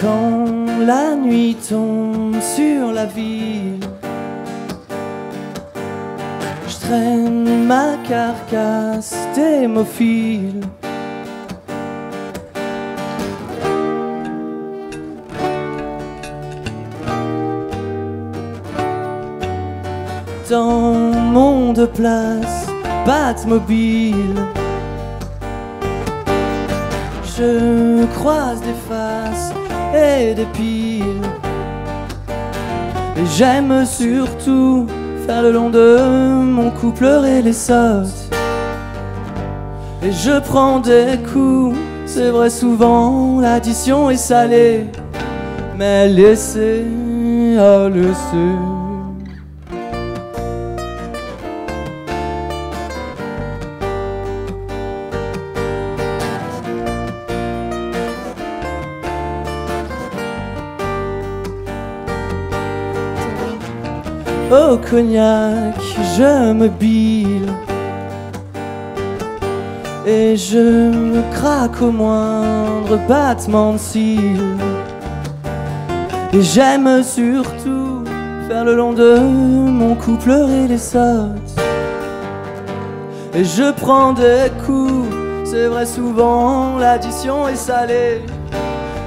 Quand la nuit tombe sur la ville, je traîne ma carcasse d'hémophile. Dans mon de place, Batmobile. Je croise des faces et des piles. Et j'aime surtout faire le long de mon cou pleurer les sautes. Et je prends des coups, c'est vrai souvent l'addition est salée. Mais laissez à laisser. Au cognac, je me bile. Et je me craque au moindre battement de cils. Et j'aime surtout faire le long de mon cou pleurer les sautes Et je prends des coups, c'est vrai souvent l'addition est salée.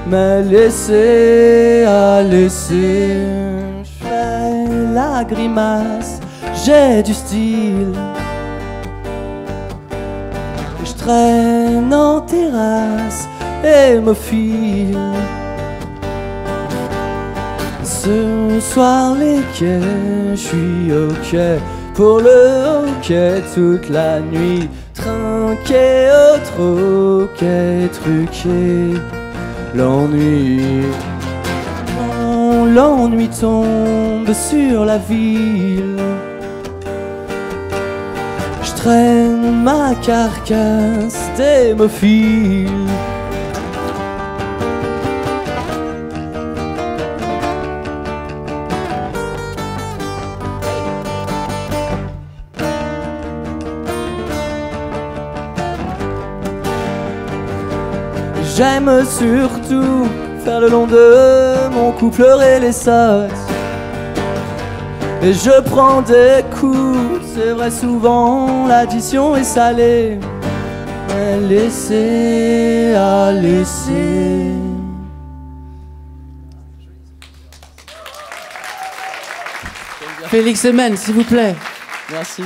Mais laissez à laisser grimace, j'ai du style. Je traîne en terrasse et me file. Ce soir les quais, je suis ok pour le hockey toute la nuit Trinqué au troquet, truqué l'ennui l'ennui tombe sur la ville. Je traîne ma carcasse d'hémophile J'aime surtout faire le long de mon cou pleurer les. Et je prends des coups, c'est vrai souvent l'addition est salée. Mais laissez à laisser. Félix Emen, s'il vous plaît. Merci.